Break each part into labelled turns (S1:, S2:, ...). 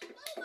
S1: Bye-bye.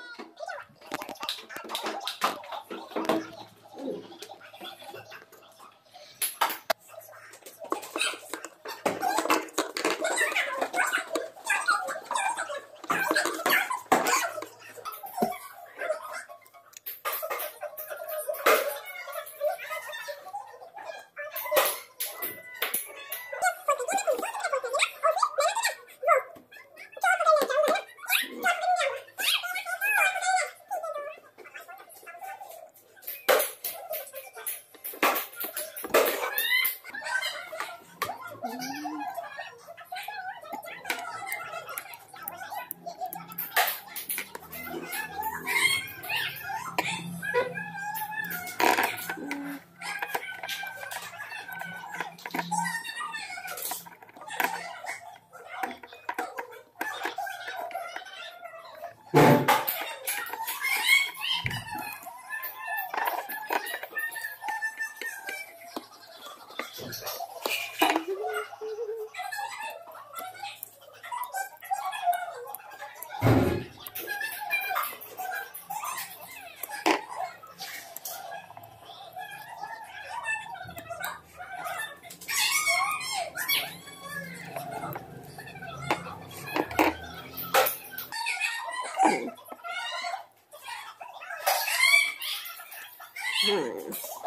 S2: Hmm.